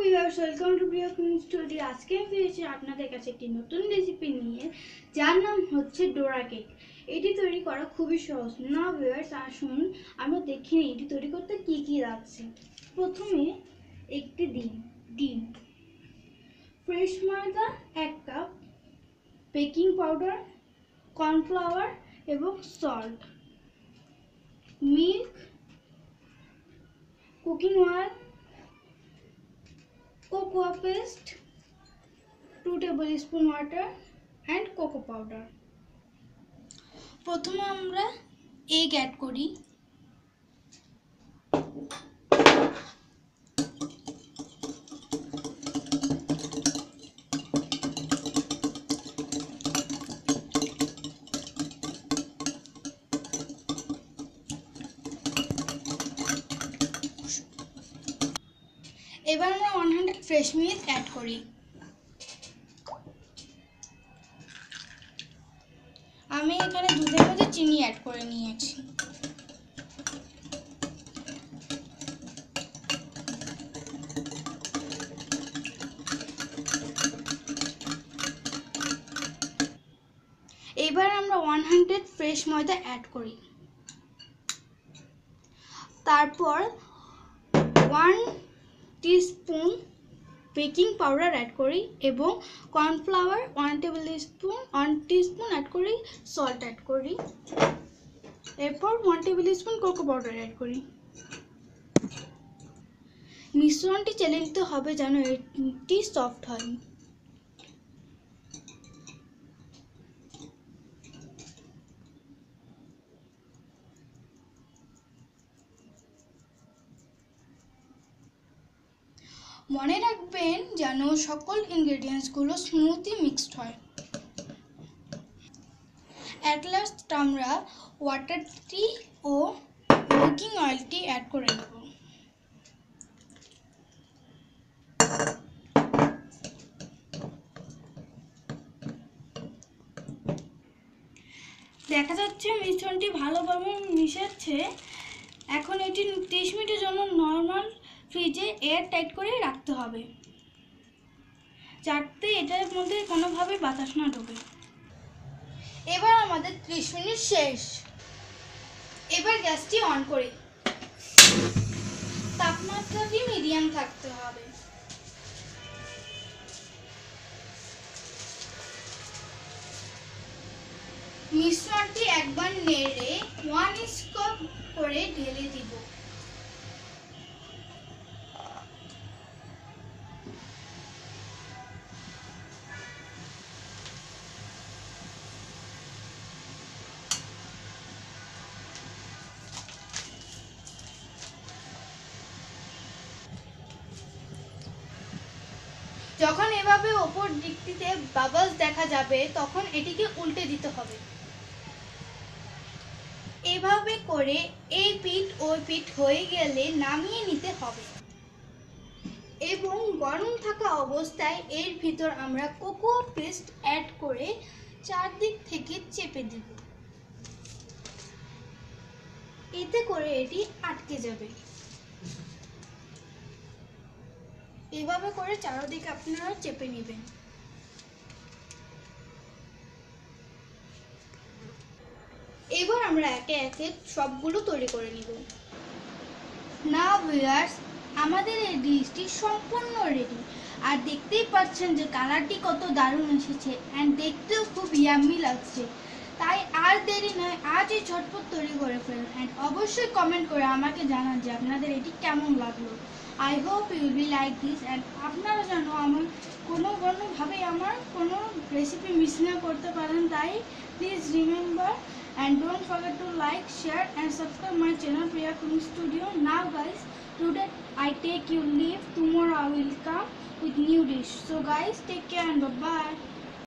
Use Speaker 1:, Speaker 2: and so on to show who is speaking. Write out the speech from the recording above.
Speaker 1: Viewers welcome to Priyo cooking studio আজকে আমি ফিরেছি আপনাদের কাছে একটি নতুন রেসিপি নিয়ে, যার নাম হচ্ছে ডোরা কেক। এটি তৈরি করা খুবই সহজ। না ভিউয়ার্স আসুন আমরা দেখে নিই এটি তৈরি করতে কি কি লাগছে। প্রথমে একটি ডিম ডিম। ফ্রেশ ময়দা, এক কাপ বেকিং পাউডার কর্নফ্লাওয়ার এবং salt milk cooking oil cocoa paste 2 tablespoon water and cocoa powder প্রথমে আমরা এগ অ্যাড করি এবার আমরা one hundred fresh milk add করি। আমি এখানে দুধের মধ্যে চিনি অ্যাড করে নিয়েছি। এবার আমরা ওয়ান হান্ড্রেড ফ্রেশ ময়দা অ্যাড করি। তারপর one teaspoon baking powder add করি এবং cornflour one tablespoon one teaspoon add করি সল্ট অ্যাড করি। এরপর one tablespoon cocoa powder add করি। মিশ্রণটি চেলে নিতে হবে যেন এটি সফট হয়। মনে রাখবেন যেন সকল ইনগ্রেডিয়েন্টসগুলো স্মুথলি মিক্সড হয়। অ্যাট লাস্ট আমরা ওয়াটারটি ও বেকিং অয়েলটি অ্যাড করে দেব দেখা যাচ্ছে মিশ্রণটি ভালোভাবে মিশেছে এখন এটি তিরিশ মিনিটের জন্য নর্মাল ফ্রিজে এয়ার টাইট করে রাখতে হবে। যাতে এটার মধ্যে কোনোভাবে বাতাস না ঢোকে। এবার আমাদের ত্রিশ মিনিট শেষ। এবার গ্যাসটি অন করি। তাপমাত্রাটি মিডিয়াম থাকতে হবে। মিশ্রণটি একবার নেড়ে ওয়ান স্কপ করে ঢেলে দিব। যখন এভাবে ওপর দিকটিতে বাবলস দেখা যাবে, তখন এটিকে উল্টে দিতে হবে। এভাবে করে এই পিঠ ওই পিঠ হয়ে গেলে নামিয়ে নিতে হবে। এবং গরম থাকা অবস্থায় এর ভিতর আমরা কোকো পেস্ট অ্যাড করে চারদিক থেকে চেপে দেব। এতে করে এটি আটকে যাবে। এভাবে করে চারোদিকে আপনারা চেপে নেবেন। এবার আমরা একে একে সবগুলো তৈরি করে নিব। না ভিউয়ার্স আমাদের এই ডিশটি সম্পূর্ণ রেডি আর দেখতেই পাচ্ছেন যে কালারটি কত দারুণ এসেছে অ্যান্ড দেখতেও খুব ইয়াম্মি লাগছে। তাই আর দেরি নয়, আজই ঝটপট তৈরি করে ফেলুন অ্যান্ড অবশ্যই কমেন্ট করে আমাকে জানান যে আপনাদের এটি কেমন লাগল। I hope you be like this and আপনারা যেন আমার কোনো কোনোভাবেই আমার কোনো রেসিপি মিস না করতে পারেন তাই please remember don't forget to like share and subscribe my channel priya Kung studio now guys today i take you leave tomorrow i will come with new dish so guys take care and bye bye